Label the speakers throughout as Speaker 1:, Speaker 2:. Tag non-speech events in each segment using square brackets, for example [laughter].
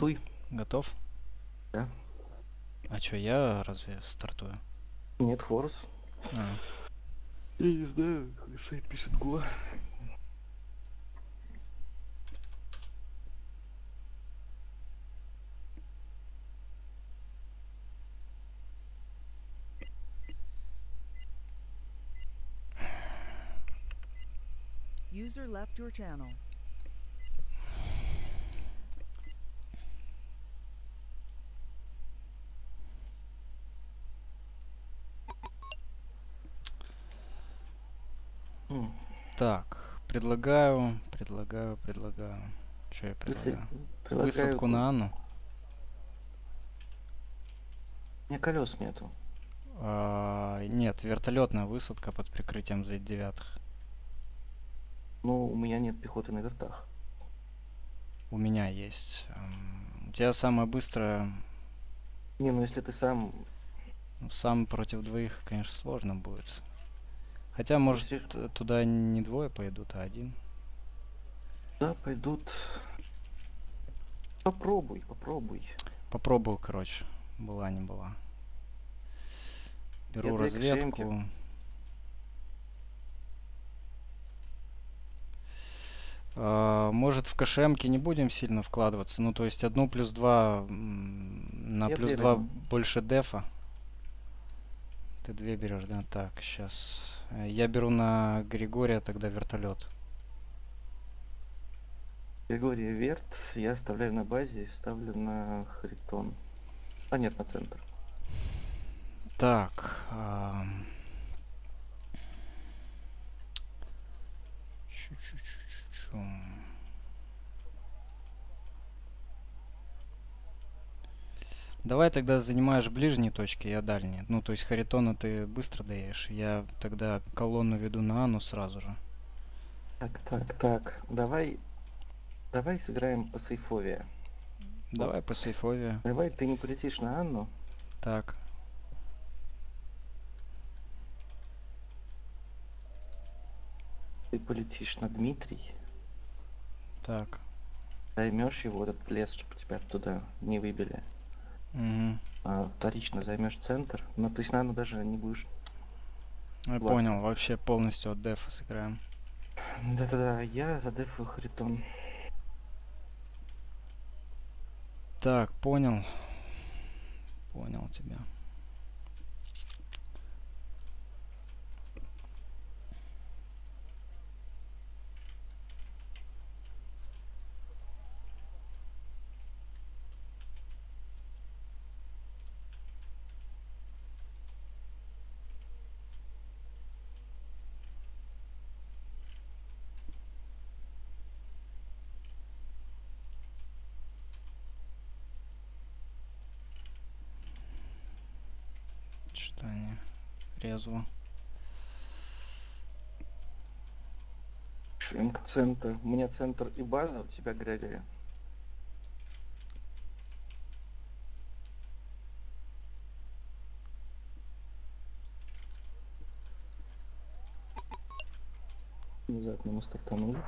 Speaker 1: Стартуй.
Speaker 2: Готов?
Speaker 1: Да.
Speaker 2: А чё, я разве стартую?
Speaker 1: Нет, Хорус.
Speaker 2: А,
Speaker 1: Я не знаю, сайт пишет го.
Speaker 3: User left your channel.
Speaker 1: М,
Speaker 2: Так, предлагаю, предлагаю, предлагаю. Что я предлагаю?
Speaker 1: предлагаю-
Speaker 2: Высадку на Анну.
Speaker 1: У меня колес нету.
Speaker 2: А, нет, вертолетная высадка под прикрытием Z9.
Speaker 1: Ну, у меня нет пехоты на вертах.
Speaker 2: У меня есть. У тебя самая быстрая,
Speaker 1: Не, ну если ты сам...
Speaker 2: сам против двоих, конечно, сложно будет. Хотя, может, т- туда не двое пойдут, а один.
Speaker 1: Да, пойдут... Попробуй, попробуй.
Speaker 2: Попробую, короче. Была, не была. Беру
Speaker 1: кишеньки.
Speaker 2: разведку. А, Может, в кошемке не будем сильно вкладываться. Ну, то есть одну плюс два на
Speaker 1: Я
Speaker 2: плюс
Speaker 1: две
Speaker 2: два больше дефа. Ты две берешь, да? Так, сейчас. Я беру на Григория тогда вертолет.
Speaker 1: Григорий Верт я оставляю на базе и ставлю на Харитон. А нет, на центр.
Speaker 2: Так. ам. Чу-чу-чу-чу-чу. Давай тогда занимаешь ближние точки, я дальние. Ну, то есть Харитона ты быстро даешь. Я тогда колонну веду на Анну сразу же.
Speaker 1: Так, так, так. Давай... Давай сыграем по сейфове.
Speaker 2: Давай по сейфове.
Speaker 1: Давай ты не полетишь на Анну.
Speaker 2: Так.
Speaker 1: Ты полетишь на Дмитрий.
Speaker 2: Так.
Speaker 1: Займешь его, этот лес, чтобы тебя туда не выбили.
Speaker 2: Угу.
Speaker 1: А вторично займешь центр. Но ты с Нану даже не будешь...
Speaker 2: Я понял. Вообще полностью от дефа сыграем.
Speaker 1: Да-да-да, я задефаю Харитон.
Speaker 2: Так, понял. Понял тебя. Что они резво.
Speaker 1: Шринг центр. У меня центр и база, у тебя Грегори. Внезапно мы стартанули.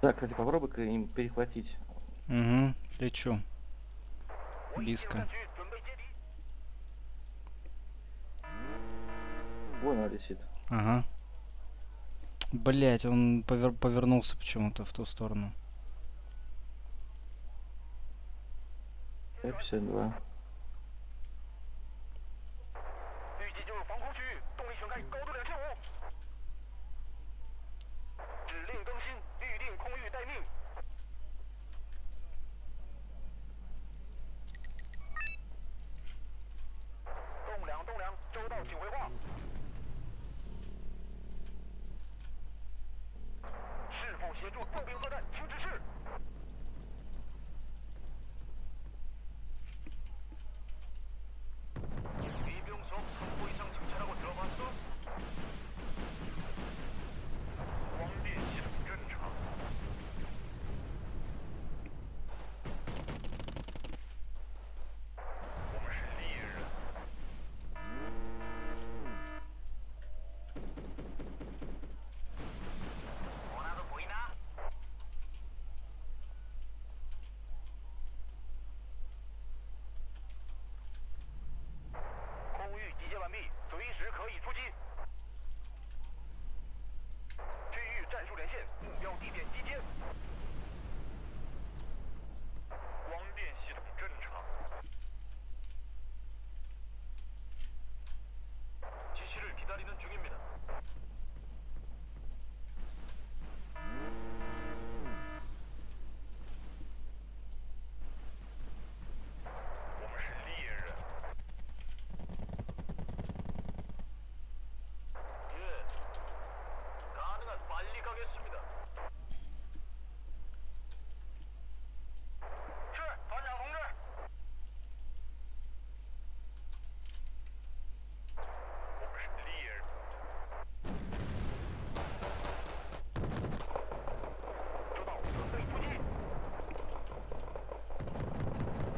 Speaker 1: Так, кстати, попробуй-ка им перехватить.
Speaker 2: Угу, лечу. Близко.
Speaker 1: Вон она висит.
Speaker 2: Ага. Блять, он повер повернулся почему-то в ту сторону.
Speaker 1: 52.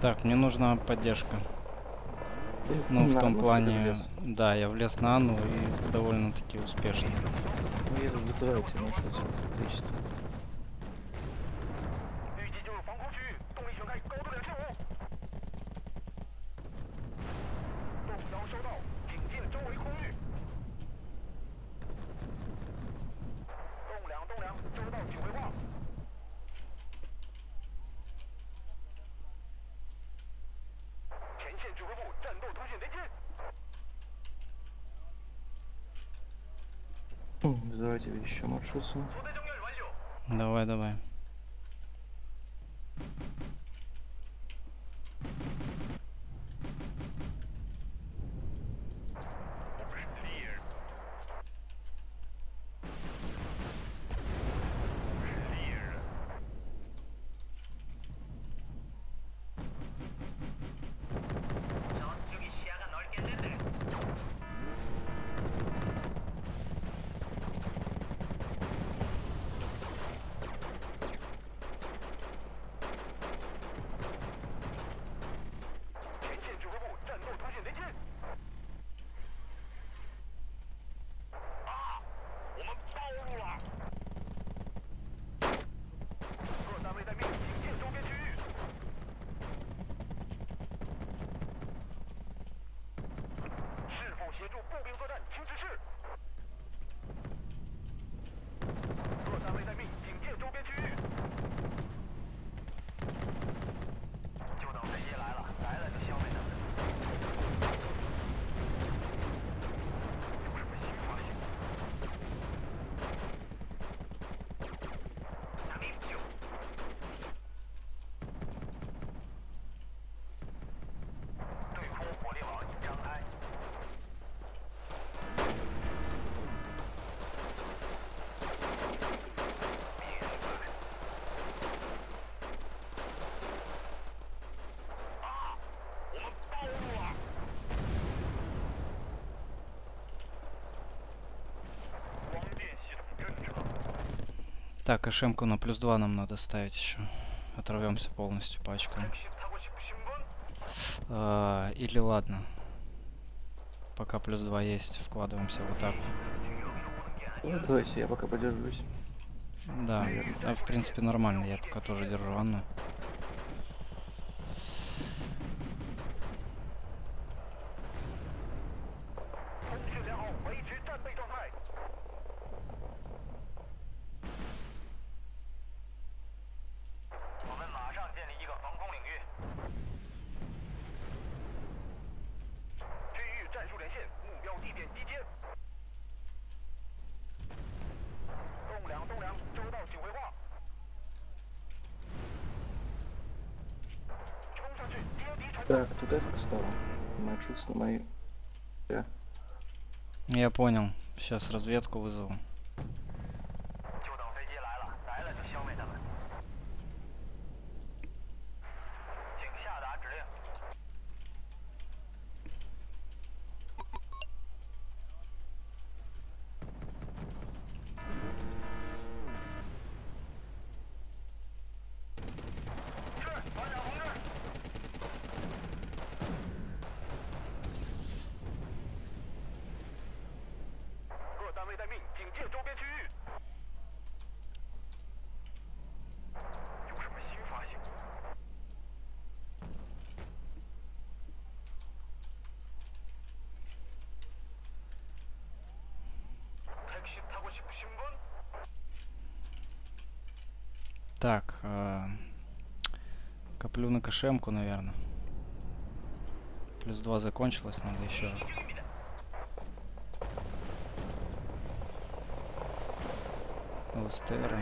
Speaker 2: Так, мне нужна поддержка. Ну, в том плане, да, я влез на Анну и довольно-таки успешно.
Speaker 4: Ну, я вызываю тебе.
Speaker 5: закончился.
Speaker 2: Давай, давай. Так, ашемку на плюс 2 нам надо ставить еще. Оторвемся полностью
Speaker 5: по очкам.
Speaker 2: А, или ладно. Пока плюс 2 есть, вкладываемся в атаку.
Speaker 4: Ну, Вкладывайся, я пока подержусь.
Speaker 2: Да, а, в принципе нормально, я пока тоже держу
Speaker 4: ванну. на мои.
Speaker 2: Я понял. Сейчас разведку вызову. Так, э, коплю на кошемку, наверное. Плюс два закончилось, надо еще. ЛСТР.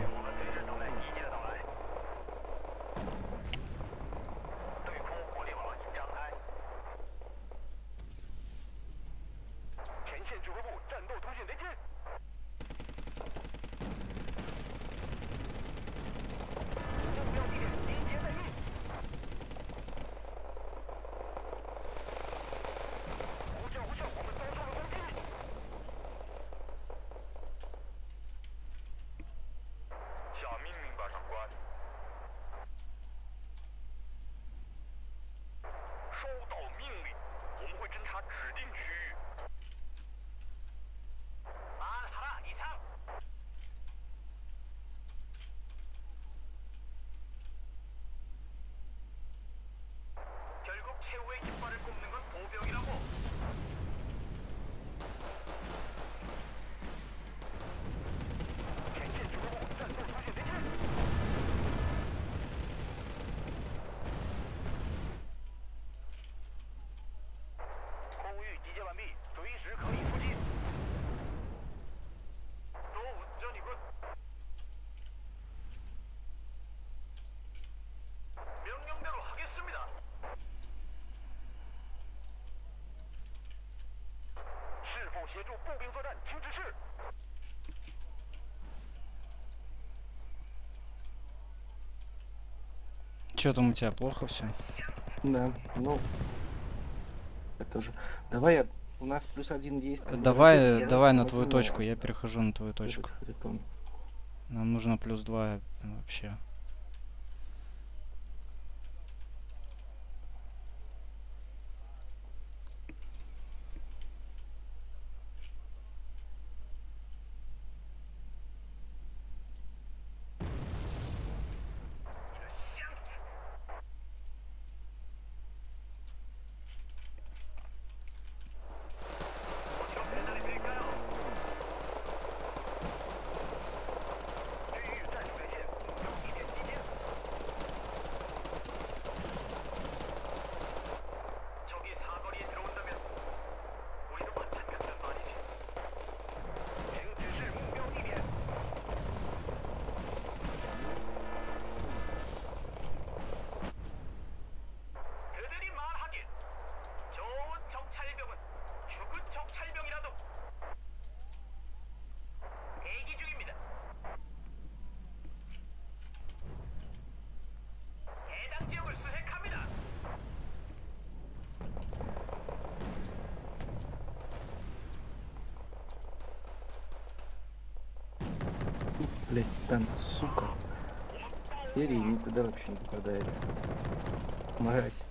Speaker 2: Че там у тебя плохо все?
Speaker 1: Да, ну это же. Давай я. У нас плюс один есть.
Speaker 2: Давай,
Speaker 1: быть, э,
Speaker 2: давай на твою точку. Я перехожу на твою точку. Нам нужно плюс два э, вообще.
Speaker 1: Блять, там, сука. Серии никуда вообще не попадает. Мразь.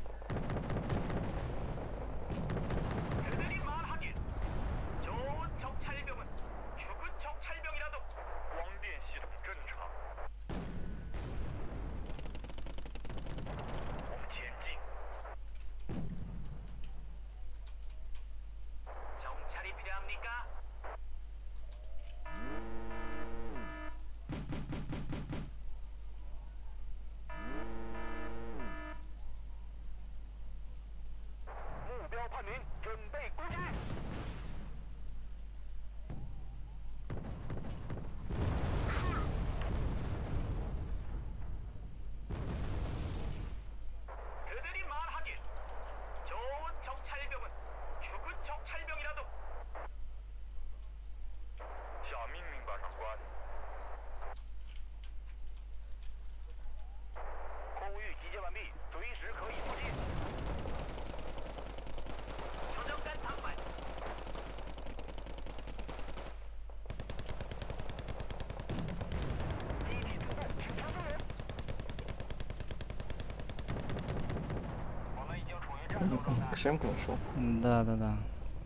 Speaker 1: К Шемку нашел?
Speaker 2: Да, да, да.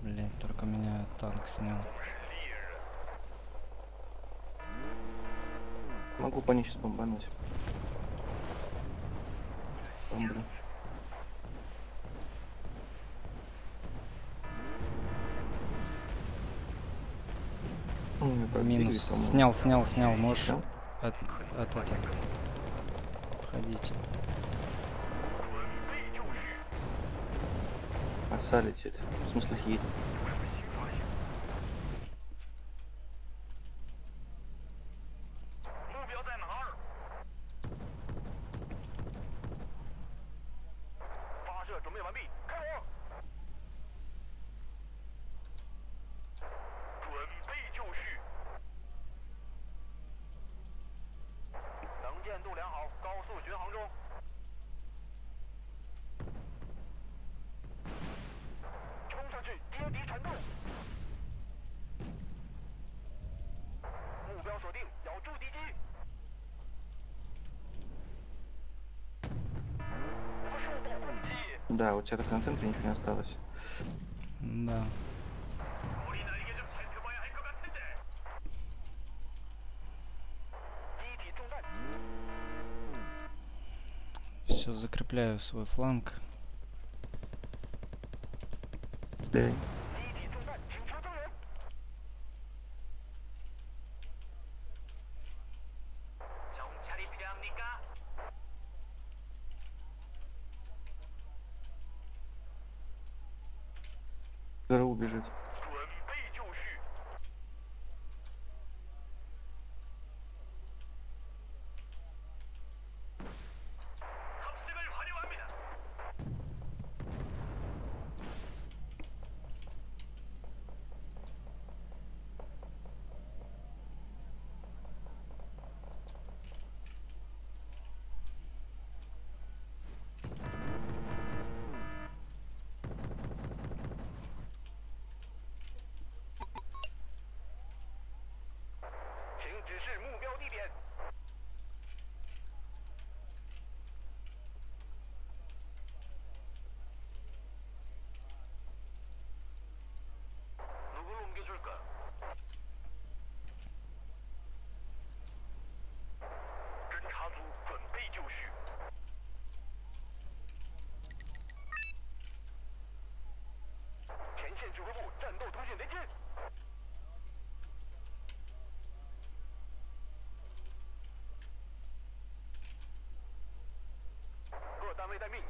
Speaker 2: Блин, только меня танк снял.
Speaker 1: Могу по ней сейчас бомбануть. Бомблю. Ну,
Speaker 2: Минус. Снял, снял, снял. Можешь от, от этого. Ходите.
Speaker 1: летит. В смысле, едет. Да, у тебя так на центре ничего не осталось.
Speaker 2: Да. Все, закрепляю свой фланг.
Speaker 5: Лень.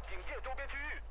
Speaker 5: 警戒周边区域。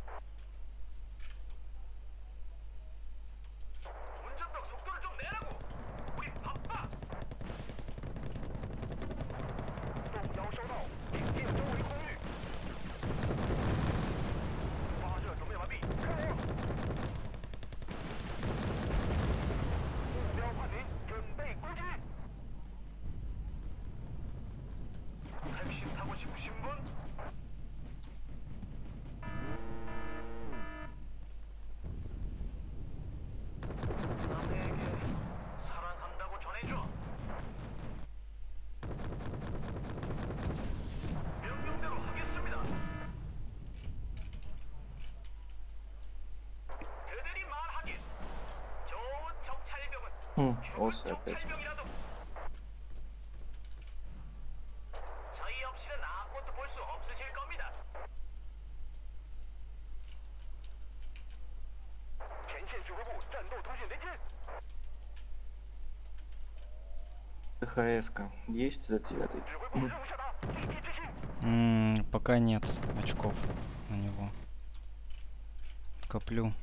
Speaker 1: Хм. Осы опять. ХС-ка есть за девятый?
Speaker 2: Пока нет очков у него. Коплю.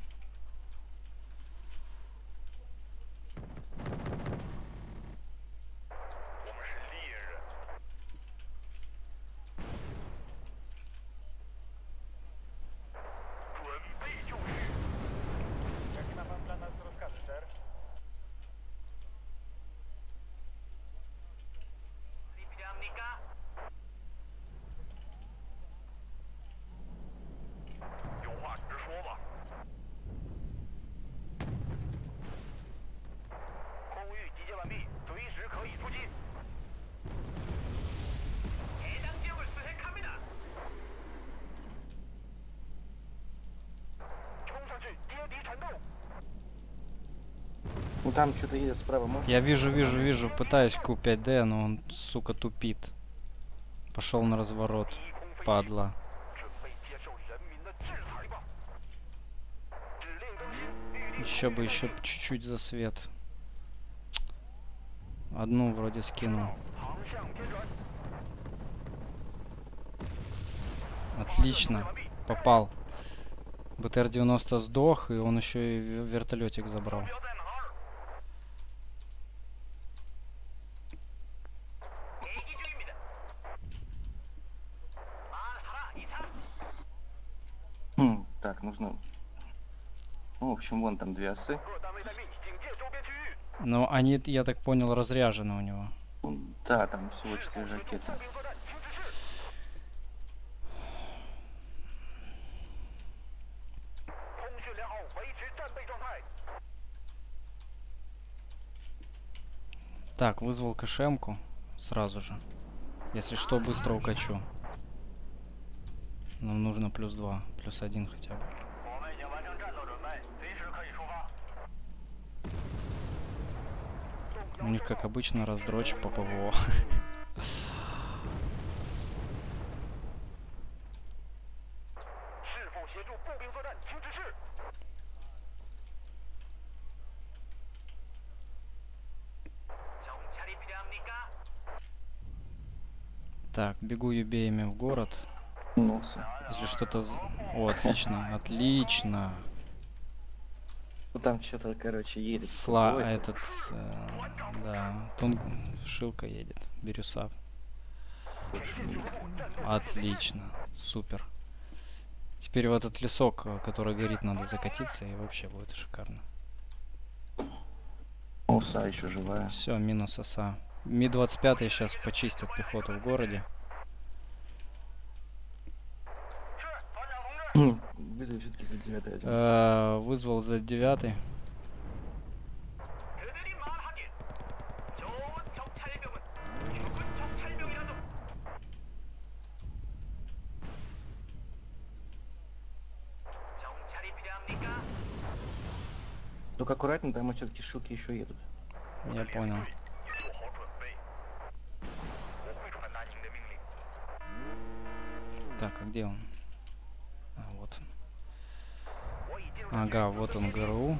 Speaker 1: Ну там что-то едет справа, может?
Speaker 2: Я вижу, вижу, вижу. Пытаюсь Q5D, но он, сука, тупит. Пошел на разворот. Падла. Еще бы еще чуть-чуть за свет. Одну вроде скинул. Отлично. Попал. БТР-90 сдох, и он еще и вертолетик забрал.
Speaker 1: Так, нужно... Ну, в общем, вон там две осы.
Speaker 2: Но они, я так понял, разряжены у него.
Speaker 1: Да, там всего четыре ракеты.
Speaker 2: Так, вызвал кошемку сразу же. Если что, быстро укачу. Нам нужно плюс два. Плюс один хотя бы. У них, как обычно, раздрочь по ПВО. Так, бегу юбеями в город. Если что-то... О, отлично, отлично.
Speaker 1: Ну там что-то, короче, едет.
Speaker 2: Фла,
Speaker 1: Ой,
Speaker 2: этот... э, да, Тунг... Шилка едет. Бирюса. Отлично, супер. Теперь в этот лесок, который горит, надо закатиться, и вообще будет шикарно.
Speaker 1: Оса еще живая.
Speaker 2: Все, минус оса. Ми-25 сейчас почистят пехоту в городе.
Speaker 1: вызови все-таки за 9 а,
Speaker 2: э, Вызвал за девятый.
Speaker 1: Только аккуратно, там все-таки шилки еще едут.
Speaker 2: Я понял. Так, а где он? Ага, вот он ГРУ.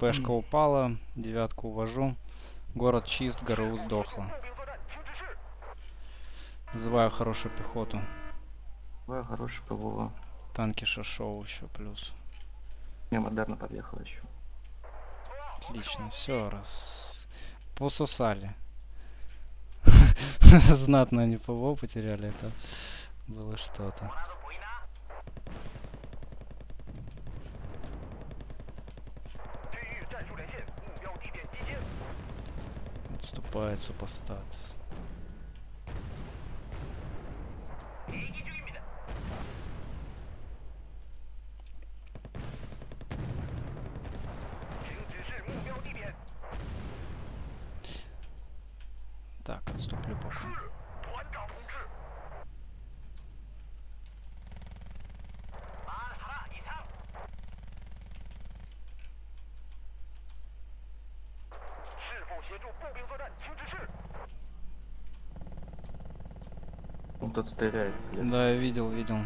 Speaker 2: МПшка упала, девятку увожу. Город чист, ГРУ сдохла. Называю хорошую пехоту.
Speaker 1: Называю хорошую ПВО.
Speaker 2: Танки Шашоу еще плюс.
Speaker 1: Я модерно подъехал еще.
Speaker 2: Отлично, все, раз. Пососали. [laughs] Знатно они ПВО потеряли, это было что-то. Поступает супостат. Так, отступлю пока.
Speaker 1: Он тут стреляет.
Speaker 2: Да, я видел, видел.